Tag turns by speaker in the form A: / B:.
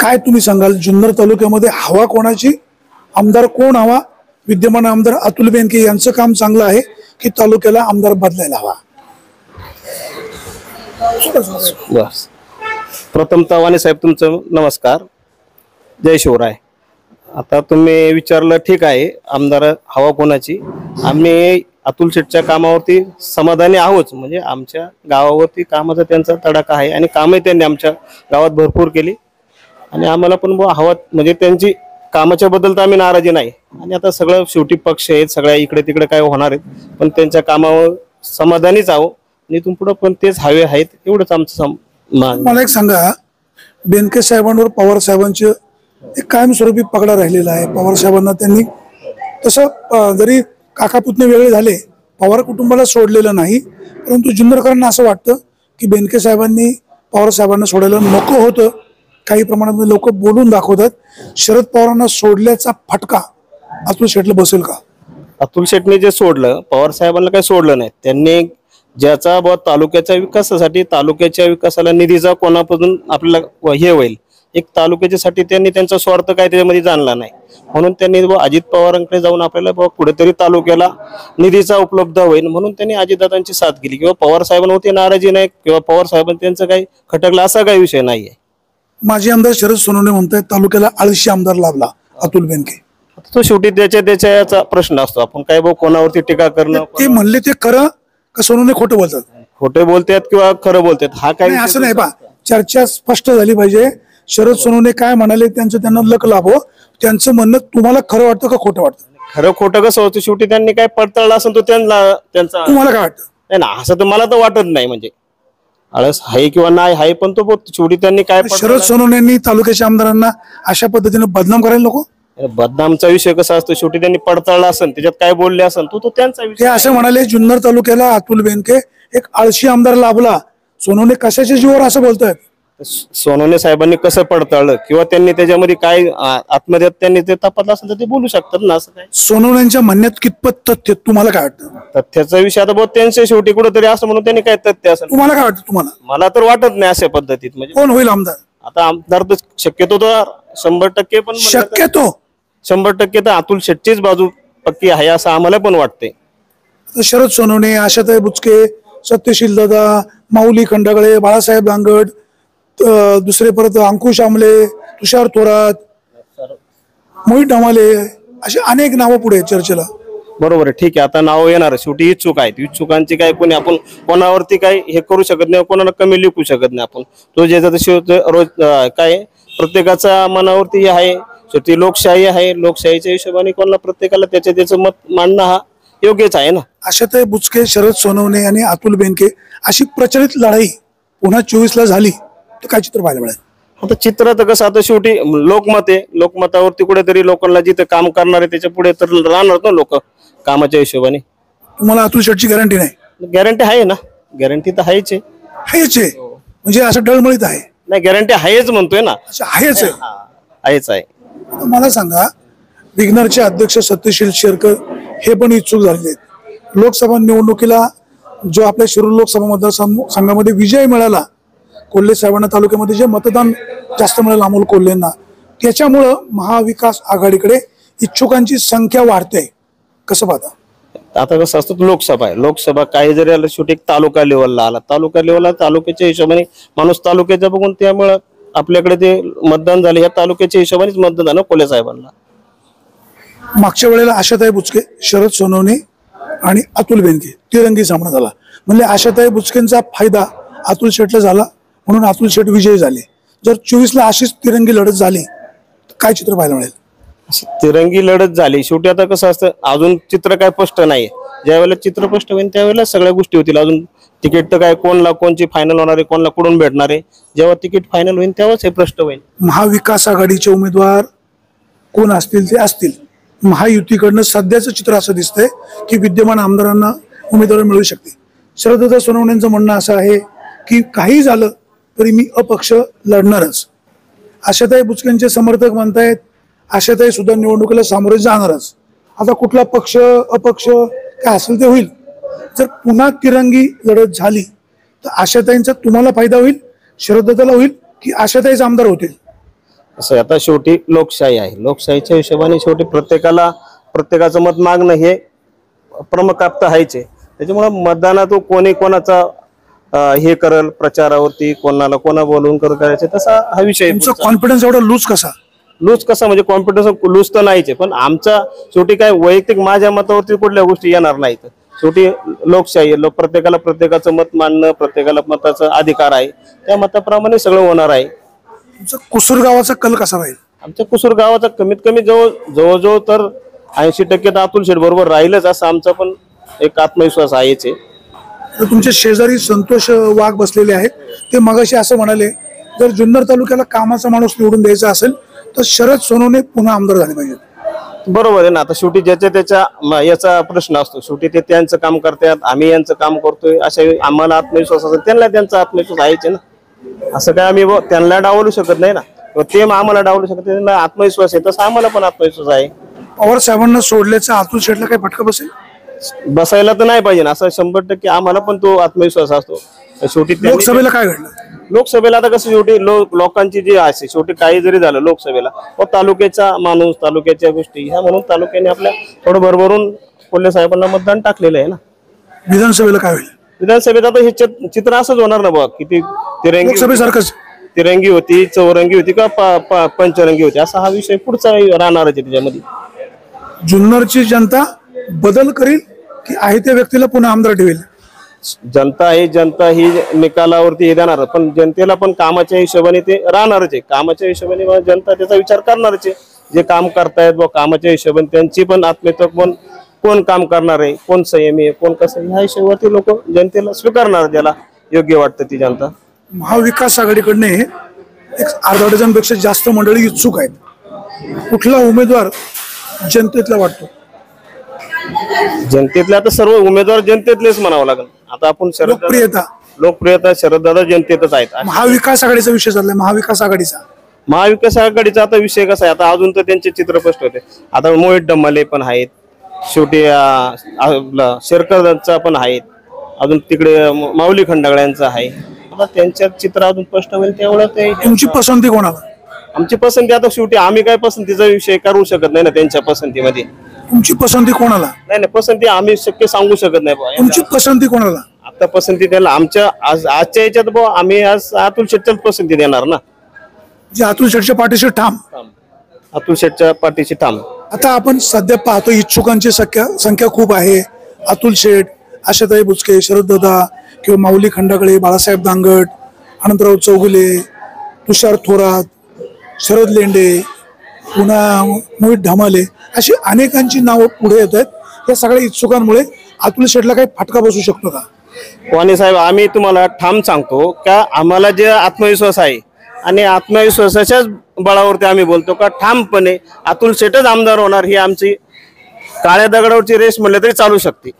A: काय तुम्ही सांगाल? जुन्नर तालुक्यामध्ये हवा कोणाची? आमदार कोण हवा? विद्यमान आमदार अतुल बेनके यांचं काम चांगलं आहे की तालुक्याला आमदार बदलायला हवा?
B: बस. प्रथम तवाने साहेब तुमचं नमस्कार. जय शिवराय. आता तुम्ही विचारलं ठीक आहे आमदार हवा कोणाची? आम्ही अतुल शेटच्या कामावरती समाधानी आहोत. म्हणजे आमच्या गावावरती कामाचा त्यांचा तडाखा आहे आणि कामही त्यांनी आमच्या गावात भरपूर केली. आणि आम्हाला पण बुवा हवा म्हणजे त्यांची कामाच्या बद्दल तर आम्ही नाराजी नाही. आणि आता सगळं शेवटी पक्ष आहेत सगळ्या इकडे तिकडे काय होणार आहेत पण त्यांच्या कामावर समाधानीच आहो. आणि इथून पुढे पण तेच हवे आहेत एवढंच आमचं
A: मला एक सांगा बेनके साहेबांवर पवार साहेबांचे एक कायमस्वरूपी पगडा राहिलेला आहे. पवार साहेबांना त्यांनी तसं जरी काका पुतणे वेगळे झाले पवार कुटुंबाला सोडलेलं नाही परंतु जुन्नरकरांना असं वाटतं की बेनके साहेबांनी पवार साहेबांना सोडायला नको होतं. काही प्रमाणात लोक बोलून दाखवतात. शरद पवारांना सोडल्याचा फटका अतुल शेटला बसेल का?
B: अतुल शेटने जे सोडलं पवार साहेबांना काही सोडलं नाही. त्यांनी ज्याचा बुवा तालुक्याच्या विकासासाठी तालुक्याच्या विकासाला निधीचा कोणापासून आपल्याला हे होईल. एक तालुक्याच्यासाठी त्यांनी त्यांचा स्वार्थ काय त्याच्यामध्ये जाणला नाही. म्हणून त्यांनी बुवा अजित पवारांकडे जाऊन आपल्याला बुवा कुठेतरी तालुक्याला निधीचा उपलब्ध होईल म्हणून त्यांनी अजितदादांची साथ केली. किंवा पवार साहेबांवरती नाराजी नाही किंवा पवार साहेबांनी त्यांचं काही खटकलं असा काही विषय नाही आहे
A: माजी आमदार शरद सोनवणे म्हणतायत तालुक्याला आळशी आमदार लाभला. अतुल बेनके.
B: आता तो शेवटी त्याच्या त्याच्याचा प्रश्न असतो. आपण काय भाऊ कोणावरती टीका करणं
A: ते म्हणले ते खरं का सोनवणे खोटं बोलतात?
B: खोटे बोलतात किंवा खरं बोलतात? हा काय
A: नाही असं नाही. पा चर्चा स्पष्ट झाली पाहिजे. शरद सोनवणे काय म्हणाले त्यांचं त्यांना लक लाभो. त्यांचं म्हणणं तुम्हाला खरं वाटतं का खोटं वाटतं?
B: खरं खोटं कसं होतं? शेवटी त्यांनी काय पडताळला असेल तो त्यांना त्यांचा
A: तुम्हाला काय वाटतं?
B: नाही ना असं तर मला तर वाटत नाही म्हणजे. आळस आहे किंवा नाही आहे पण तो शेवटी त्यांनी काय
A: शरद सोनवणेंनी तालुक्याच्या आमदारांना अशा पद्धतीने बदनाम करायला नको?
B: बदनामचा विषय कसा असतो? शेवटी त्यांनी पडताळला असेल त्याच्यात काय बोलले असेल तो तो त्यांचा
A: ते
B: विषय
A: असं म्हणाले जुन्नर तालुक्याला अतुल बेनके एक आळशी आमदार लाभला. सोनवणे कशाच्या जीवावर असं बोलतायत
B: सोनवणे साहेबांनी कसं पडताळलं? किंवा त्यांनी त्याच्यामध्ये काय आतमध्ये त्यांनी ते तपासलं असेल तर ते बोलू शकतात ना असं काय?
A: सोनवण्यांच्या म्हणण्यात कितपत तथ्य तुम्हाला काय वाटतं?
B: तथ्याचा विषय आता बहुत त्यांच्या शेवटी कुठेतरी असं म्हणून त्यांनी काय तथ्य असेल?
A: तुम्हाला काय वाटतं तुम्हाला?
B: मला तर वाटत नाही अशा पद्धतीत म्हणजे
A: कोण होईल आमदार?
B: आता आमदार तर शक्यतो तर शंभर टक्के पण म्हणलं तर-
A: शक्यतो?
B: शंभर टक्के तर अतुल शेट्टीच बाजू पक्की आहे असं आम्हाला पण वाटते
A: आता शरद सोनवणे आशाताई बुचके सत्यशील दादा माऊली खंडागळे बाळासाहेब दांगड दुसरे परत अंकुश आमले तुषार थोरात मोहित ढमाले असे अनेक नावं पुढे आहेत चर्चेला.
B: बरोबर आहे. ठीक आहे. आता नाव येणार शेवटी इच्छुक आहेत. इच्छुकांची काय कोणी आपण कोणावरती काय हे करू शकत नाही कोणाला कमी लिखू शकत नाही आपण. तो ज्याचा शेवट रोज काय प्रत्येकाचा मनावरती हे आहे. शेवटी लोकशाही आहे. लोकशाहीच्या हिशोबाने कोणाला प्रत्येकाला त्याच्या त्याचं मत मांडणं हा योग्यच आहे ना?
A: आशाताई बुचके शरद सोनवणे आणि अतुल बेनके अशी प्रचलित लढाई पुन्हा चोवीस ला झाली. तर काय चित्र पाहायला मिळेल
B: आता चित्र तर कसं आता शेवटी लोकमत आहे. लोकमतावरती कुठेतरी लोकांना जिथे काम करणार आहे त्याच्या पुढे तर राहणार ना लोक कामाच्या हिशोबाने.
A: तुम्हाला अतुल शेटची गॅरंटी नाही?
B: गॅरंटी आहे ना. गॅरंटी तर आहेच आहे.
A: आहे. म्हणजे असं डळमळीत आहे.
B: नाही गॅरंटी आहेच म्हणतोय ना.
A: असं आहेच आहे.
B: आहेच आहे.
A: आता मला सांगा विग्नरचे अध्यक्ष सत्यशील शेरकर हे पण इच्छुक झालेले आहेत. लोकसभा निवडणुकीला जो आपल्या शिरूर लोकसभा मतदारसंघ संघामध्ये विजय मिळाला कोल्हे साहेबांना तालुक्यामध्ये जे मतदान जास्त मिळालं अमोल कोल्हेंना त्याच्यामुळं महाविकास आघाडीकडे इच्छुकांची संख्या वाढते. कसं पाहता?
B: आता कसं असतं लोकसभा आहे. लोकसभा काही जरी आलं शेवटी एक तालुका लेवलला आला. तालुका लेवलला तालुक्याच्या हिशोबाने माणूस तालुक्याचा बघून त्यामुळं आपल्याकडे ते मतदान झाले. ह्या तालुक्याच्या हिशोबानेच मतदान झालं कोल्हे साहेबांना.
A: मागच्या वेळेला आशाताई बुचके शरद सोनवणे आणि अतुल बेनके तिरंगी सामना झाला. म्हणजे आशाताई बुचकेंचा फायदा अतुल शेटला झाला म्हणून अतुल शेट विजयी झाले. जर चोवीसला अशीच तिरंगी लढत झाली तर काय चित्र पाहायला मिळेल?
B: अशी तिरंगी लढत झाली. शेवटी आता कसं असतं अजून चित्र काय स्पष्ट नाही ज्या वेळेला चित्र स्पष्ट होईल त्यावेळेला सगळ्या गोष्टी होतील. अजून तिकीट तर काय कोणला कोणची फायनल होणार आहे कोणला कुठून भेटणार आहे. जेव्हा तिकीट फायनल होईल तेव्हाच हे प्रश्न होईल.
A: महाविकास आघाडीचे उमेदवार कोण असतील ते असतील. महायुतीकडनं सध्याचं चित्र असं दिसतंय की विद्यमान आमदारांना उमेदवारी मिळू शकते शरदत्ता सोनवणेंचं म्हणणं असं आहे की काही झालं तरी मी अपक्ष लढणारच. आशाताई बुचकेंचे समर्थक म्हणतायत आशाताई सुद्धा निवडणुकीला सामोरे जाणारच. आता कुठला पक्ष अपक्ष काय असेल ते होईल. जर पुन्हा तिरंगी लढत झाली तर आशाताईंचा तुम्हाला फायदा होईल शरदत्ताला होईल की आशाताईच आमदार होतील
B: असं आता शेवटी लोकशाही आहे. लोकशाहीच्या हिशोबाने शेवटी प्रत्येकाला प्रत्येकाचं मत मागणं हे प्रमुख प्राप्त व्हायचे त्याच्यामुळं मतदानात कोणी कोणाचा हे करल प्रचारावरती कोणाला कोणा बोलवून कर करायचे तसा हा विषय
A: तुमचा. कॉन्फिडन्स एवढा लूज कसा?
B: लूज कसा म्हणजे कॉन्फिडन्स लूज तर नाहीच पण आमचा शेवटी काय वैयक्तिक माझ्या मतावरती कुठल्या गोष्टी येणार नाहीत. शेवटी लोकशाही आहे. लोक प्रत्येकाला प्रत्येकाचं मत मांडणं प्रत्येकाला मताचा अधिकार आहे. त्या मताप्रमाणे सगळं होणार आहे.
A: तुमचा कुसूर गावाचा कल कसा राहील?
B: आमच्या कुसूर गावाचा कमीत कमी जवळ जवळजवळ तर ऐंशी टक्के तर अतुल शेठ बरोबर राहीलच असा आमचा पण एक आत्मविश्वास आहेच आहे.
A: तुमचे शेजारी संतोष वाघ बसलेले आहेत. ते मगाशी असं म्हणाले जर जुन्नर तालुक्याला कामाचा माणूस निवडून द्यायचा असेल तर शरद सोनवणे पुन्हा आमदार झाले पाहिजेत
B: बरोबर आहे ना. आता शेवटी ज्याच्या त्याच्या याचा प्रश्न असतो. शेवटी ते त्यांचं काम करतात आम्ही यांचं काम करतोय अशा आम्हाला आत्मविश्वास असेल त्यांना त्यांचा आत्मविश्वास आहेच आहे ना. असं काय आम्ही त्यांना डावलू शकत नाही ना. ते आम्हाला डावलू शकत. त्यांना आत्मविश्वास आहे तसा आम्हाला पण आत्मविश्वास आहे.
A: पवार साहेबांना सोडल्याचा अतुल शेठला काही फटका बसेल?
B: बसायला तर नाही पाहिजे ना. असं शंभर टक्के आम्हाला पण तो आत्मविश्वास असतो. शेवटी त्यांनी-
A: लोकसभेला काय घडलं?
B: लोकसभेला आता कसं शेवटी लोक लोकांची जी असे शेवटी काही जरी झालं लोकसभेला व तालुक्याचा माणूस तालुक्याच्या गोष्टी ह्या म्हणून तालुक्याने आपल्या थोडं भरभरून कोल्हे साहेबांना मतदान टाकलेलं आहे ना.
A: विधानसभेला काय होईल?
B: विधानसभेत आता हे चित- चित्र असंच होणार ना बघ किती तिरंगी
A: लोकसभेसारखंच.
B: तिरंगी होती चौरंगी होती का प- प- पंचरंगी होती. असा हा विषय पुढचा राहणारच आहे त्याच्यामध्ये.
A: जुन्नरची जनता बदल करील की आहे त्या व्यक्तीला पुन्हा आमदार ठेवेल.
B: जनता ही जनता ही निकालावरती हे देणार पण जनतेला पण कामाच्या हिशोबाने ते राहणारच आहे. कामाच्या हिशोबाने मग जनता त्याचा विचार करणारच आहे. जे काम करतायत व कामाच्या हिशोबाने त्यांची पण आत्महत्या कोण कोण काम करणार आहे? कोण संयमी आहे? कोण कसं आहे, ह्या हिशोबावरती लोक जनतेला स्वीकारणार ज्याला योग्य वाटतं ती जनता.
A: महाविकास आघाडीकडने एक अर्धा डझनपेक्षा जास्त मंडळी इच्छुक आहेत. कुठला उमेदवार जनतेतला वाटतो?
B: जनतेतले आता सर्व उमेदवार जनतेतलेच म्हणावं लागेल. आता आपण शरद
A: लोकप्रियता.
B: लोकप्रियता शरददादा जनतेतच आहेत.
A: महाविकास आघाडीचा विषय चाललाय महाविकास आघाडीचा.
B: महाविकास आघाडीचा आता विषय कसा आहे? आता अजून तर त्यांचे चित्र स्पष्ट होते. आता मोहित डम्माले पण आहेत. शेवटी अं, आपलं शेरकरचा पण आहेत. अजून तिकडे म- माऊली खंडागळ्यांचा आहे. आता त्यांच्यात चित्र अजून स्पष्ट होईल तेवढं ते
A: तुमची पसंती कोणाला
B: आमची पसंती आता शेवटी आम्ही काय पसंतीचा विषय करू शकत नाही ना त्यांच्या पसंतीमध्ये.
A: तुमची पसंती कोणाला?
B: नाही नाही पसंती आम्ही शक्य सांगू शकत नाही बुवा.
A: तुमची पसंती कोणाला?
B: आता पसंती त्याला आमच्या आज आजच्या याच्यात बुवा आम्ही आज अतुल शेटच्याच पसंती देणार ना.
A: जे अतुल शेठच्या पाठीशी ठाम.
B: अतुल शेटच्या पाठीशी ठाम.
A: आता आपण सध्या पाहतो इच्छुकांची संख्या संख्या खूप आहे. अतुल शेठ आशाताई बुचके शरददादा किंवा माऊली खंडागळे बाळासाहेब दांगट अनंतराव चौगुले तुषार थोरात शरद लेंडे पुन्हा मोहित ढामाले अशी अनेकांची नावं पुढे येत आहेत. या सगळ्या इच्छुकांमुळे अतुल शेठला काही फटका बसू शकतो का?
B: वाणी साहेब आम्ही तुम्हाला ठाम सांगतो का आम्हाला जे आत्मविश्वास आहे आणि आत्मविश्वासाच्याच बळावरती आम्ही बोलतो का ठामपणे अतुल शेठच आमदार होणार ही आमची काळ्या दगडावरची रेस म्हणलं तरी चालू शकते.